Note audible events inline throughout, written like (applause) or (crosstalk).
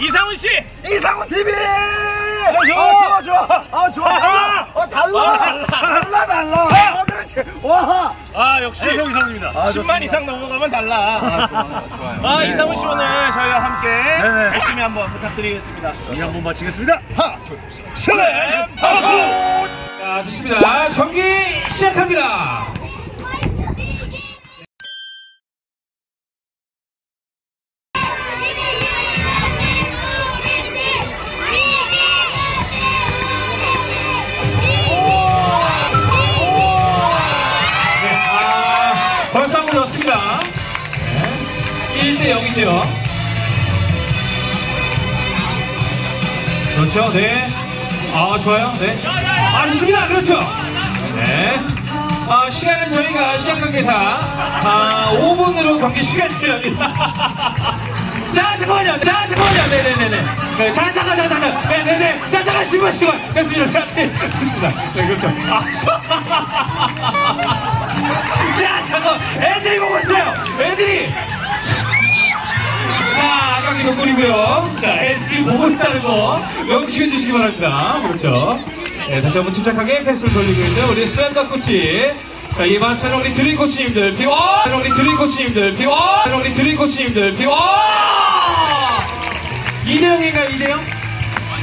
이상훈 씨. 이상훈 TV. 좋아. 아, 좋아, 좋아. 아, 좋아. 달라. 어, 달라. 달라, 달라. 아, 그렇지. 와. 아 역시 이상훈입니다. 아, 10만 좋습니다. 이상 넘어가면 달라. 아, 좋아요, 좋아요. 아 네. 이상훈 씨 오늘 저희와 함께 네네. 열심히 한번 부탁드리겠습니다. 이 한번 마치겠습니다. 하나, 둘, 셋. 슬램 파고! 자, 좋습니다. 경기 시작합니다. 대 0이죠. 그렇죠, 네. 아, 좋아요, 네. 아, 좋습니다. 그렇죠. 네. 아, 시간은 저희가 시작한 계산, 아, 5분으로 경기 시간 제한입니다. (laughs) 자, 잠깐만요. 자, 잠깐만요. 네네네네. 네, 자, 잠깐, 잠깐, 잠깐. 네네네. 자, 잠깐, 10분, 10분. 됐습니다. 네, 됐습니다. 네, 그렇죠. 아, (laughs) 자, 잠깐. 애들이 보고 있어요. 애들이. 동물이고요. 자, SK 보고 있다는 거 명심해 주시기 바랍니다. 그렇죠. 네, 다시 한번 침착하게 패스를 돌리고 있는 우리 샌더코치. 자, 이만 새로 우리 드림 코치님들 팀, 어! 새로 우리 드림 코치님들 팀, 어! 새로 우리 드림 코치님들 팀, 어! 2대0인가요, 2대0?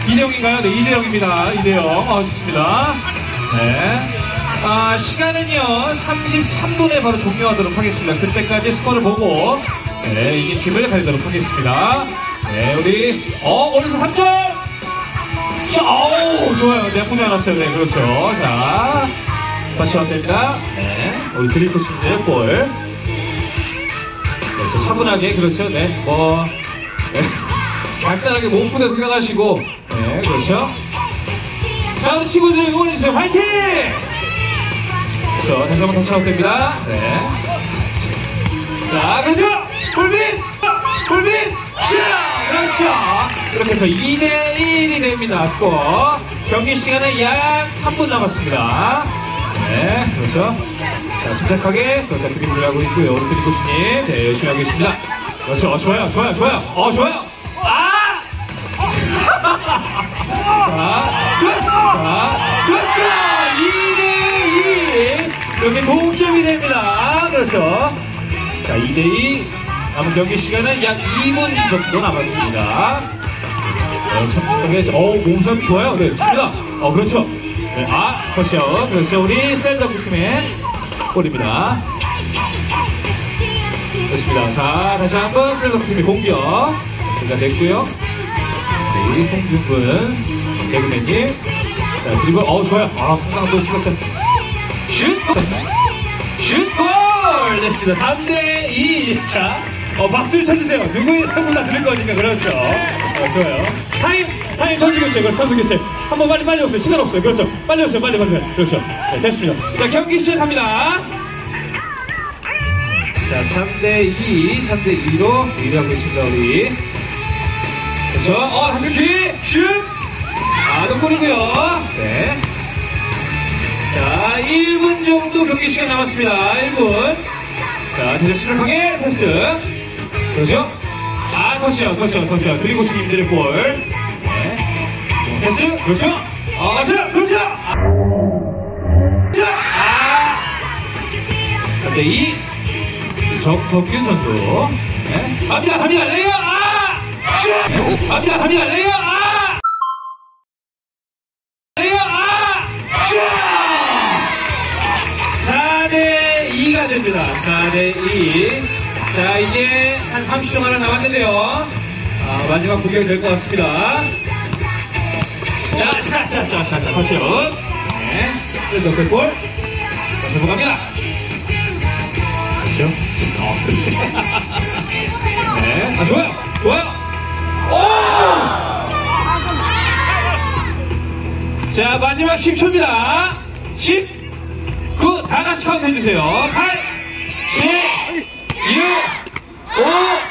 2대0인가요? 네, 2대0입니다. 2대0. 아, 좋습니다. 네. 아, 시간은요, 33분에 바로 종료하도록 하겠습니다. 그때까지 스코어를 보고, 네, 이긴 팀을 가리도록 하겠습니다. 네, 우리, 어, 어디서 3점! 자, 어우, 좋아요. 네, 나쁘지 않았어요. 네, 그렇죠. 자, 다시 왔됩니다 네, 우리 드리코치님의 볼. 그렇죠. 차분하게, 그렇죠. 네, 뭐, 네. 간단하게 몸푸대 생각하시고, 네, 그렇죠. 자, 우리 친구들 응원해주세요. 화이팅! 그렇죠. 다시 한번 터치아웃 됩니다. 네. 샤! 그렇죠! 이렇게 해서 2대 1이 됩니다. 스코어. 경기 시간은 약 3분 남았습니다. 네, 그렇죠. 자, 침착하게, 그렇죠. 드리블을 하고 있고요. 우리 드리 코스님. 네, 열심히 하고 있습니다. 그렇죠. 어, 좋아요, 좋아요, 좋아요. 어, 좋아요! 아! 자, 끝! 자, 그렇죠! 2대2! 이렇게 동점이 됩니다. 그렇죠. 자, 2대 2. 남은 경기 시간은 약 2분 정도 남았습니다. 네, 참착하게, 어우, 몸싸움이 좋아요. 네, 좋습니다. 어, 그렇죠. 네, 아, 터치아웃. 그렇죠. 우리 샌더쿠 팀의 골입니다. 좋습니다. 자, 다시 한번 샌더쿠 팀의 공격. 일단 냈고요. 네, 우리 송중근, 개그맨님. 자, 드리블, 어 좋아요. 아, 상당도 심각한. 슛! 슛 골! 됐습니다. 3대2. 자, 어, 박수 쳐주세요. 누구의 다 들을 거니까, 그렇죠. 어, 좋아요. 타임, 타임 선수 교체, 그렇죠. 선수 교체. 한번 빨리, 빨리 오세요. 시간 없어요. 그렇죠. 빨리 오세요. 빨리, 빨리. 그렇죠. 네, 됐습니다. 자, 경기 시작합니다. 자, 3대 2, 3대 2로 리드하고 있습니다, 우리. 그렇죠. 어, 뒤, 슛! 아, 노골이고요 네. 자, 1분 정도 경기 시간 남았습니다. 1분. 자, 대전 치력하게 패스. 그렇죠? 아, 터치요, 터치요, 터치요. 그리고 주님들의 볼. 네. 패스. 그렇죠? 아, 맞아요. 그렇죠! 아. 그렇죠! 아. 3대2. 정덕균 선수. 네. 갑니다, 갑니다, 레이업! 아! 슛! 네. 갑니다, 갑니다, 레이업! 아! 레이업! 아! 슛! 4대 2가 됩니다. 4대 2. 자, 이제 한 30초 하나 남았는데요. 아, 마지막 공격이 될 것 같습니다. 자, 자, 자, 자, 자, 자, 다시요. 네. 샌더 백볼. 다시 한번 갑니다. 그렇죠? 어, (laughs) 네. 아, 좋아요. 좋아요. 오! 자, 마지막 10초입니다. 10, 9, 다 같이 카운트 해주세요. 8, 7, 一五